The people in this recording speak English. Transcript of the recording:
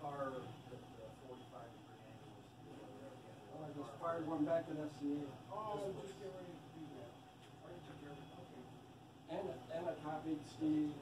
car, the, the uh, forty-five degree angle was. Oh, I just fired one back at FCA. Oh, just get ready to do that. Already took care of it, okay. And, and I copied Steve